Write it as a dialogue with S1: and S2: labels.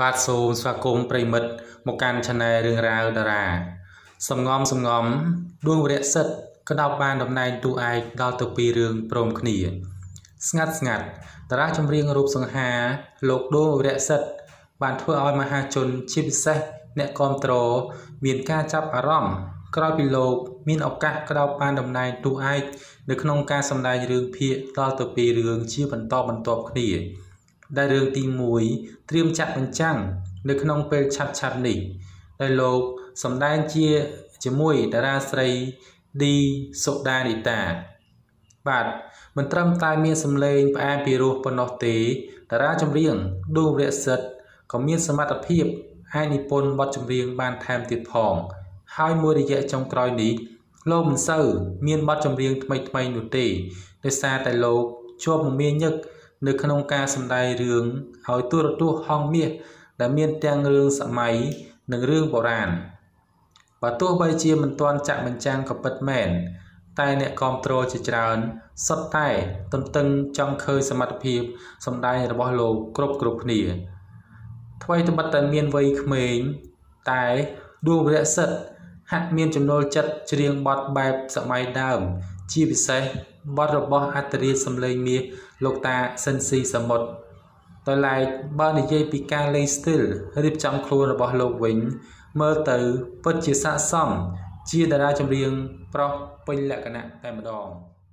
S1: បាទសូមស្វាគមន៍ប្រិមិត្តមកកាន់ Channel រឿងរ៉ាវតារាសំងំសំងំដួងវរៈសិទ្ធក្តោបបានតំណែងតួឯកដល់ទៅពីររឿងព្រមគ្នា ស្ងាត់ស្ងាត់តារាចម្រៀងរូបសង្ហា លោកដួងវរៈសិទ្ធបានធ្វើឲ្យមហាជនជាពិសេសអ្នកគ្រប់គ្រងមានការចាប់អារម្មណ៍ក្រោយពីលោក មានឱកាសក្តោបបានតំណែងតួឯកនៅក្នុងការសម្ដែងរឿងភាគដល់ទៅពីររឿងជាបន្តបន្ទាប់គ្នា ដែលរឿងទី1ត្រៀមចាក់បញ្ចាំងនៅក្នុងពេលឆាប់ឆាប់នេះដែលលោកសម្ដែងជាជាមួយតារាស្រីឌីសូដានីតាបាទមិនត្រឹមតែមានសម្លេងផ្អែមពីរោះប៉ុណ្ណោះទេតារាចម្រៀងដួងរសិទ្ធក៏មានសមត្ថភាពអាចនិពន្ធបទចម្រៀងបានថែមទៀតផង ហើយមួយរយៈចុងក្រោយនេះលោកមិនសូវមានបទចម្រៀងថ្មីៗនោះទេដោយសារតែលោកជាប់មមាញឹក នៅក្នុងការសម្ដែងរឿងឲ្យទូរទស្សន៍ហងមាសដែលមានទាំងរឿងសម័យនិងរឿងបុរាណបើទោះបីជាមិនទាន់ចាក់បញ្ចាំងក៏ពិតមែនតែអ្នកគ្រប់គ្រងជាច្រើនសុទ្ធតែទន្ទឹងចង់ឃើញសមត្ថភាពសម្ដែងរបស់លោកគ្រប់គ្រប់គ្នាថ្មីត្បិតតែមានវ័យក្មេងតែដួងវរៈសិទ្ធហាក់មានចំណូលចិត្តច្រៀងបទបែបសម័យដើម ជាពិសេសបទរបស់អត្តរាជសំឡេងមាសលោកតាសិនស៊ីសមុទ្រដោយឡែកបើនិយាយពីការលេងស្ទីលរៀបចំខ្លួនរបស់លោកវិញ មើលទៅពិតជាស័ក្តិសម ជាតារាចម្រៀងប្រុសពេញលក្ខណៈតែម្ដង។